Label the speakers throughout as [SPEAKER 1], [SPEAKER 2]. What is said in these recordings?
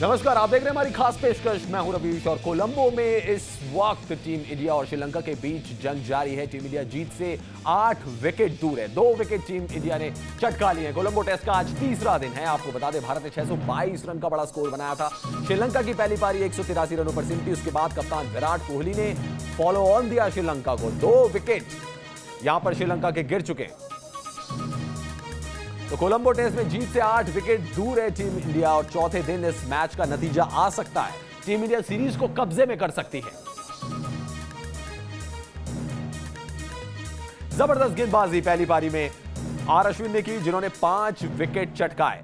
[SPEAKER 1] नमस्कार, आप देख रहे हैं हमारी खास पेशकश। मैं हूँ रवीश और कोलंबो में इस वक्त टीम इंडिया और श्रीलंका के बीच जंग जारी है। टीम इंडिया जीत से आठ विकेट दूर है। दो विकेट टीम इंडिया ने चटका लिए कोलंबो टेस्ट का आज तीसरा दिन है। आपको बता दें, भारत ने 622 रन का बड़ा स्कोर बनाया था। श्रीलंका की पहली पारी एक सौ तिरासी रनों पर सिमटी। उसके बाद कप्तान विराट कोहली ने फॉलो ऑन दिया श्रीलंका को। दो विकेट यहाँ पर श्रीलंका के गिर चुके तो कोलंबो टेस्ट में जीत से आठ विकेट दूर है टीम इंडिया और चौथे दिन इस मैच का नतीजा आ सकता है। टीम इंडिया सीरीज़ को कब्जे में कर सकती है। ज़बरदस्त गेंदबाजी पहली पारी में आर अश्विन ने की, जिन्होंने पाँच विकेट चटकाए।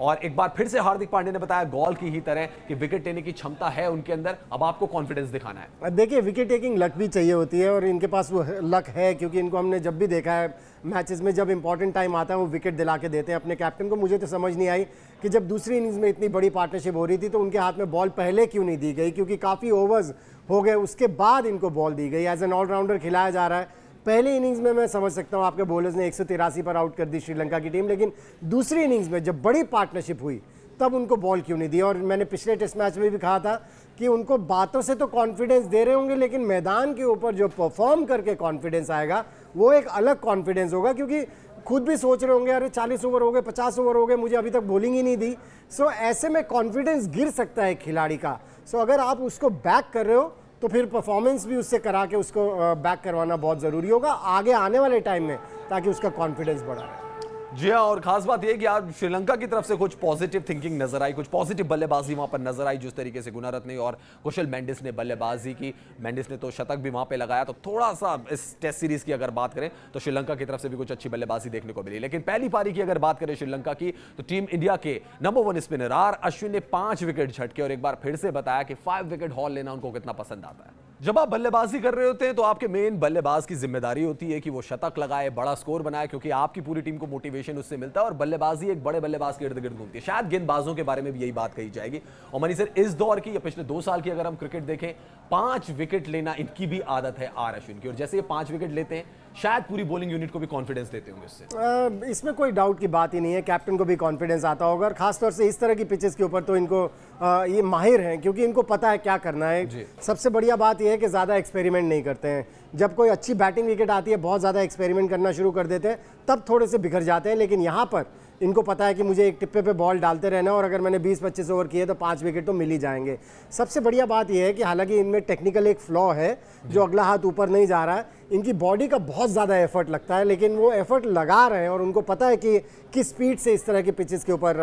[SPEAKER 1] और एक बार फिर से हार्दिक पांडे ने बताया गॉल की ही तरह कि विकेट लेने की क्षमता है उनके अंदर। अब आपको कॉन्फिडेंस दिखाना है।
[SPEAKER 2] देखिए विकेट टेकिंग लक भी चाहिए होती है और इनके पास वो लक है क्योंकि इनको हमने जब भी देखा है मैचेस में जब इंपॉर्टेंट टाइम आता है, वो विकेट दिला के देते हैं अपने कैप्टन को। मुझे तो समझ नहीं आई कि जब दूसरी इनिंग्स में इतनी बड़ी पार्टनरशिप हो रही थी तो उनके हाथ में बॉल पहले क्यों नहीं दी गई? क्योंकि काफ़ी ओवर्स हो गए, उसके बाद इनको बॉल दी गई। एज एन ऑलराउंडर खिलाया जा रहा है। पहली इनिंग्स में मैं समझ सकता हूँ आपके बॉलर्स ने एक सौ तिरासी पर आउट कर दी श्रीलंका की टीम लेकिन दूसरी इनिंग्स में जब बड़ी पार्टनरशिप हुई तब उनको बॉल क्यों नहीं दी? और मैंने पिछले टेस्ट मैच में भी कहा था कि उनको बातों से तो कॉन्फिडेंस दे रहे होंगे लेकिन मैदान के ऊपर जो परफॉर्म करके कॉन्फिडेंस आएगा वो एक अलग कॉन्फिडेंस होगा क्योंकि खुद भी सोच रहे होंगे अरे 40 ओवर हो गए 50 ओवर हो गए मुझे अभी तक बॉलिंग ही नहीं दी। सो so, ऐसे में कॉन्फिडेंस गिर सकता है खिलाड़ी का। सो so, अगर आप उसको बैक कर रहे हो तो फिर परफॉर्मेंस भी उससे करा के उसको बैक करवाना बहुत ज़रूरी होगा, आगे आने वाले टाइम में, ताकि उसका कॉन्फिडेंस बढ़ा रहे।
[SPEAKER 1] जी हाँ और खास बात यह कि आज श्रीलंका की तरफ़ से कुछ पॉजिटिव थिंकिंग नज़र आई, कुछ पॉजिटिव बल्लेबाजी वहाँ पर नज़र आई, जिस तरीके से गुनारत्ने और कुशल मेंडिस ने बल्लेबाजी की। मेंडिस ने तो शतक भी वहाँ पे लगाया तो थोड़ा सा इस टेस्ट सीरीज़ की अगर बात करें तो श्रीलंका की तरफ़ से भी कुछ अच्छी बल्लेबाजी देखने को मिली। लेकिन पहली पारी की अगर बात करें श्रीलंका की तो टीम इंडिया के number one spinner R Ashwin ने पाँच विकेट झटके और एक बार फिर से बताया कि फाइव विकेट हॉल लेना उनको कितना पसंद आता है। जब आप बल्लेबाजी कर रहे होते हैं तो आपके मेन बल्लेबाज की ज़िम्मेदारी होती है कि वो शतक लगाए, बड़ा स्कोर बनाए, क्योंकि आपकी पूरी टीम को मोटिवेशन उससे मिलता है और बल्लेबाजी एक बड़े बल्लेबाज के इर्द गिर्द घूमती है। शायद गेंदबाजों के बारे में भी यही बात कही जाएगी। और मनी सर इस दौर की या पिछले दो साल की अगर हम क्रिकेट देखें पाँच विकेट लेना इनकी भी आदत है आर अश्विन की। और जैसे ये पाँच विकेट लेते हैं शायद पूरी बॉलिंग यूनिट को भी कॉन्फिडेंस देते होंगे इससे
[SPEAKER 2] इसमें कोई डाउट की बात ही नहीं है। कैप्टन को भी कॉन्फिडेंस आता होगा और खासतौर से इस तरह की पिचेस के ऊपर तो इनको आ, ये माहिर हैं क्योंकि इनको पता है क्या करना है। सबसे बढ़िया बात यह है कि ज़्यादा एक्सपेरिमेंट नहीं करते हैं। जब कोई अच्छी बैटिंग विकेट आती है बहुत ज़्यादा एक्सपेरिमेंट करना शुरू कर देते हैं तब थोड़े से बिखर जाते हैं लेकिन यहाँ पर इनको पता है कि मुझे एक टिप्पे पे बॉल डालते रहना और अगर मैंने 20-25 ओवर किए तो पाँच विकेट तो मिल ही जाएँगे। सबसे बढ़िया बात यह है कि हालाँकि इनमें टेक्निकल एक फ्लॉ है जो अगला हाथ ऊपर नहीं जा रहा है। इनकी बॉडी का बहुत ज़्यादा एफर्ट लगता है, लेकिन वो एफर्ट लगा रहे हैं और उनको पता है कि किस स्पीड से इस तरह के पिचेस के ऊपर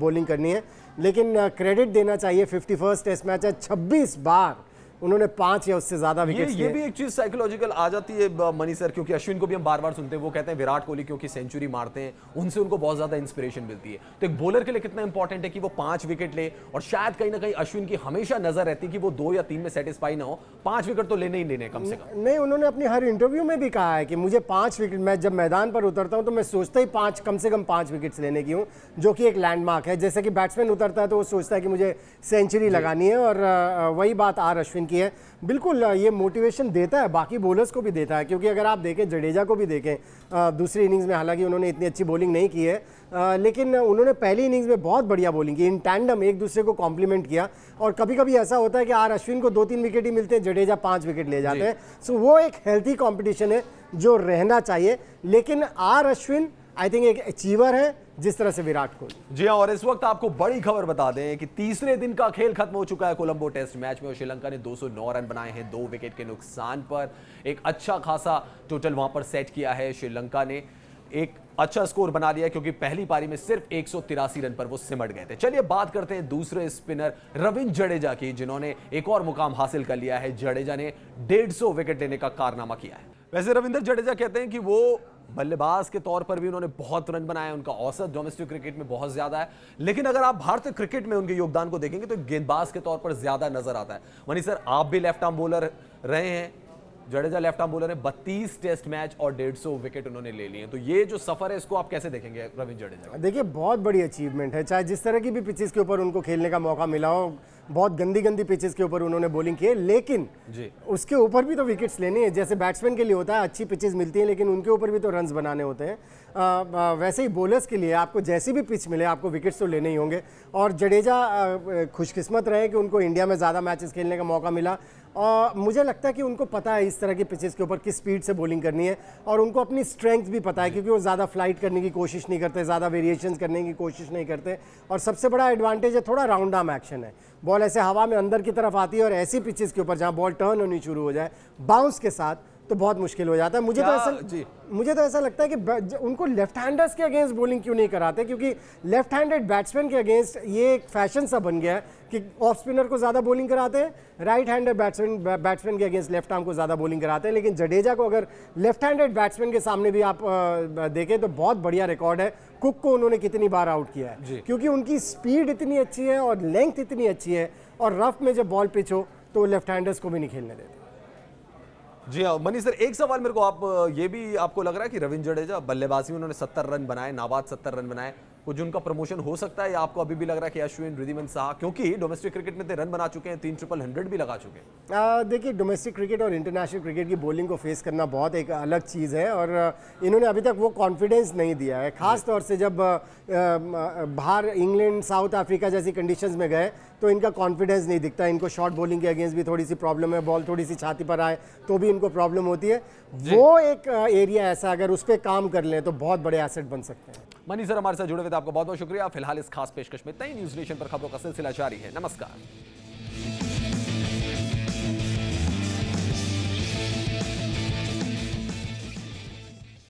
[SPEAKER 2] बॉलिंग करनी है। लेकिन क्रेडिट देना चाहिए। फिफ्टी फ़र्स्ट टेस्ट मैच है, छब्बीस बार उन्होंने पाँच या उससे ज़्यादा विकेट
[SPEAKER 1] ये, ये भी एक चीज़ साइकोलॉजिकल आ जाती है मनी सर क्योंकि अश्विन को भी हम बार बार सुनते हैं वो कहते हैं विराट कोहली क्योंकि सेंचुरी मारते हैं उनसे उनको बहुत ज़्यादा इंस्पिरेशन मिलती है। तो एक बॉलर के लिए कितना इंपॉर्टेंट है कि वो पाँच विकेट ले और शायद कहीं ना कहीं अश्विन की हमेशा नज़र रहती है कि वो दो या तीन में सेटिस्फाई ना हो। पाँच विकेट तो लेने ही लेने कम से कम।
[SPEAKER 2] नहीं उन्होंने अपनी हर इंटरव्यू में भी कहा है कि मुझे पाँच विकेट मैं जब मैदान पर उतरता हूँ तो मैं सोचता ही पाँच कम से कम पाँच विकेट्स लेने की हूँ जो कि एक लैंडमार्क है। जैसे कि बैट्समैन उतरता है तो वो सोचता है कि मुझे सेंचुरी लगानी है और वही बात आर अश्विन की है। बिल्कुल ये मोटिवेशन देता है बाकी बॉलर्स को भी देता है क्योंकि अगर आप देखें जडेजा को भी देखें दूसरी इनिंग्स में हालाँकि उन्होंने इतनी अच्छी बॉलिंग नहीं की है आ, लेकिन उन्होंने पहली इनिंग्स में बहुत बढ़िया बॉलिंग की इन टैंडम एक दूसरे को कॉम्प्लीमेंट किया और कभी कभी ऐसा होता है कि आर अश्विन को दो तीन विकेट ही मिलते हैं जडेजा पाँच विकेट ले जाते हैं। सो वो एक हेल्थी कॉम्पिटिशन है जो रहना चाहिए लेकिन आर अश्विन आई थिंक एक अचीवर है जिस तरह से विराट कोहली।
[SPEAKER 1] जी हाँ और इस वक्त आपको बड़ी खबर बता दें कि तीसरे दिन का खेल खत्म हो चुका है कोलंबो टेस्ट मैच में और श्रीलंका ने 209 रन बनाए हैं दो विकेट के नुकसान पर। एक अच्छा खासा टोटल वहाँ पर सेट किया है श्रीलंका ने। एक अच्छा स्कोर बना दिया क्योंकि पहली पारी में सिर्फ़ एक सौ तिरासी रन पर वो सिमट गए थे। चलिए बात करते हैं दूसरे स्पिनर रविंद्र जडेजा की जिन्होंने एक और मुकाम हासिल कर लिया है। जडेजा ने डेढ़ विकेट लेने का कारनामा किया है। वैसे रविंद्र जडेजा कहते हैं कि वो बल्लेबाज के तौर पर भी उन्होंने बहुत रन बनाए, उनका औसत डोमेस्टिक क्रिकेट में बहुत ज़्यादा है। लेकिन अगर आप भारतीय क्रिकेट में उनके योगदान को देखेंगे तो गेंदबाज के तौर पर ज़्यादा नज़र आता है। मनी सर, आप भी लेफ़्ट आर्म बॉलर रहे हैं। जडेजा लेफ़्ट आर्म बोलर है बत्तीस टेस्ट मैच और डेढ़ सौ विकेट उन्होंने ले लिए तो ये जो सफ़र है इसको आप कैसे देखेंगे रविंद्र जडेजा
[SPEAKER 2] देखिए बहुत बड़ी अचीवमेंट है। चाहे जिस तरह की भी पिचेस के ऊपर उनको खेलने का मौका मिला हो बहुत गंदी गंदी पिचेस के ऊपर उन्होंने बॉलिंग की है लेकिन
[SPEAKER 1] जी।
[SPEAKER 2] उसके ऊपर भी तो विकेट्स लेने हैं। जैसे बैट्समैन के लिए होता है अच्छी पिचेस मिलती हैं लेकिन उनके ऊपर भी तो रन बनाने होते हैं। आ, वैसे ही बॉलर्स के लिए आपको जैसी भी पिच मिले आपको विकेट्स तो लेने ही होंगे। और जडेजा खुशकिस्मत रहे कि उनको इंडिया में ज़्यादा मैचेस खेलने का मौका मिला। और मुझे लगता है कि उनको पता है इस तरह की पिचेस के ऊपर किस स्पीड से बॉलिंग करनी है और उनको अपनी स्ट्रेंथ भी पता है क्योंकि वो ज़्यादा फ़्लाइट करने की कोशिश नहीं करते ज़्यादा वेरिएशन करने की कोशिश नहीं करते। और सबसे बड़ा एडवांटेज है थोड़ा राउंड आर्म एक्शन है। बॉल ऐसे हवा में अंदर की तरफ़ आती है और ऐसी पिचेस के ऊपर जहाँ बॉल टर्न होनी शुरू हो जाए बाउंस के साथ तो बहुत मुश्किल हो जाता है। मुझे तो ऐसा
[SPEAKER 1] जी।
[SPEAKER 2] मुझे तो ऐसा लगता है कि उनको लेफ़्ट हैंडर्स के अगेंस्ट बॉलिंग क्यों नहीं कराते? क्योंकि लेफ़्ट हैंडेड बैट्समैन के अगेंस्ट ये एक फ़ैशन सा बन गया है कि ऑफ़ स्पिनर को ज़्यादा बॉलिंग कराते हैं राइट हैंडेड बैट्समैन बैट्समैन के अगेंस्ट लेफ़्ट आर्म को ज़्यादा बॉलिंग कराते हैं। लेकिन जडेजा को अगर लेफ़्ट हैंडेड बैट्समैन के सामने भी आप देखें तो बहुत बढ़िया रिकॉर्ड है। कुक को उन्होंने कितनी बार आउट किया है। क्योंकि उनकी स्पीड इतनी अच्छी है और लेंथ इतनी अच्छी है और रफ में जब बॉल पिच हो तो लेफ़्ट हैंडर्स को भी नहीं खेलने देते।
[SPEAKER 1] जी हाँ मनीष सर, एक सवाल मेरे को आप, ये भी आपको लग रहा है कि रविंद्र जडेजा बल्लेबाजी में उन्होंने सत्तर रन बनाए, नाबाद सत्तर रन बनाए? कुछ उनका प्रमोशन हो सकता है या आपको अभी भी लग रहा है कि अश्विन रिधिमन शाह क्योंकि डोमेस्टिक क्रिकेट में तो रन बना चुके हैं तीन ट्रिपल हंड्रेड भी लगा चुके
[SPEAKER 2] हैं। देखिए डोमेस्टिक क्रिकेट और इंटरनेशनल क्रिकेट की बॉलिंग को फेस करना बहुत एक अलग चीज़ है और इन्होंने अभी तक वो कॉन्फिडेंस नहीं दिया है। खास तौर से जब बाहर इंग्लैंड साउथ अफ्रीका जैसी कंडीशन में गए तो इनका कॉन्फिडेंस नहीं दिखता। इनको शॉर्ट बॉलिंग के अगेंस्ट भी थोड़ी सी प्रॉब्लम है बॉल थोड़ी सी छाती पर आए तो भी इनको प्रॉब्लम होती है। वो एक एरिया ऐसा अगर उस पर काम कर लें तो बहुत बड़े एसेट बन सकते हैं।
[SPEAKER 1] मनी सर हमारे साथ जुड़े हुए थे। आपका बहुत बहुत शुक्रिया। फ़िलहाल इस खास पेशकश में तई न्यूज़ नेशन पर खबरों का सिलसिला जारी है। नमस्कार।